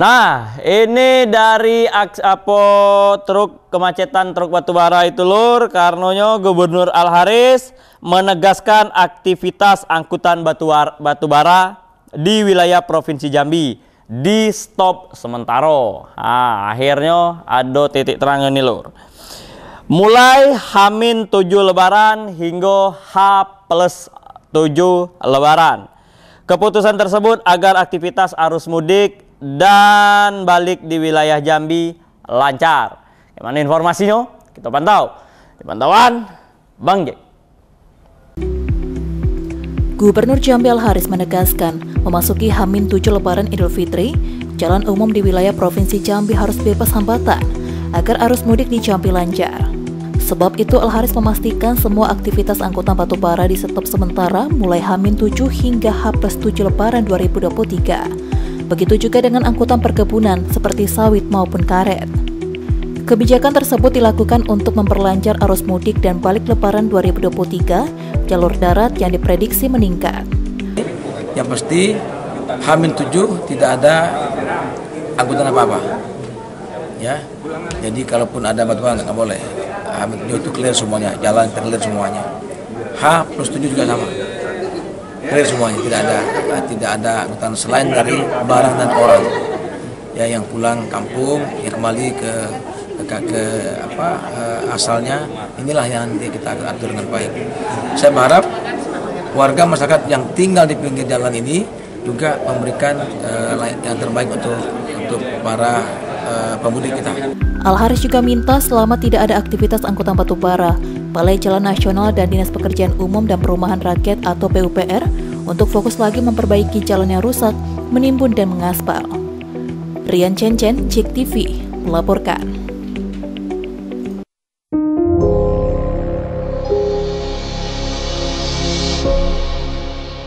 Nah, ini dari apa truk kemacetan truk batubara itu lur, karenanya Gubernur Al Haris menegaskan aktivitas angkutan batubara, batubara di wilayah Provinsi Jambi di stop sementara. Nah, akhirnya ada titik terang ini lur. Mulai Hamin 7 Lebaran hingga H plus 7 Lebaran. Keputusan tersebut agar aktivitas arus mudik dan balik di wilayah Jambi lancar. Gimana informasinya? Kita pantau. Di pantauan Bang Jack. Gubernur Jambi Al Haris menegaskan, memasuki Hamin 7 Lebaran Idul Fitri, jalan umum di wilayah Provinsi Jambi harus bebas hambatan agar arus mudik di Jambi lancar. Sebab itu Al Haris memastikan semua aktivitas angkutan batubara di stop sementara mulai Hamin 7 hingga H 7 Lebaran 2023 Begitu juga dengan angkutan perkebunan seperti sawit maupun karet. Kebijakan tersebut dilakukan untuk memperlancar arus mudik dan balik lebaran 2023 jalur darat yang diprediksi meningkat. Yang pasti Hamin 7 tidak ada angkutan apa-apa. Ya. Jadi kalaupun ada batuan nggak boleh. Hamin 7 itu clear semuanya, jalan terclear semuanya. H plus 7 juga sama clear semuanya tidak ada tidak ada angkutan selain dari barang dan orang. Ya yang pulang kampung yang kembali ke ke, ke apa uh, asalnya inilah yang nanti kita atur dengan baik. Saya berharap warga masyarakat yang tinggal di pinggir jalan ini juga memberikan uh, yang terbaik untuk untuk para uh, pemudik kita. Al Haris juga minta selama tidak ada aktivitas angkutan batubara, Balai Jalan Nasional dan Dinas Pekerjaan Umum dan Perumahan Rakyat atau PUPR untuk fokus lagi memperbaiki jalan yang rusak, menimbun dan mengaspal. Rian Cencen, Cik TV, melaporkan.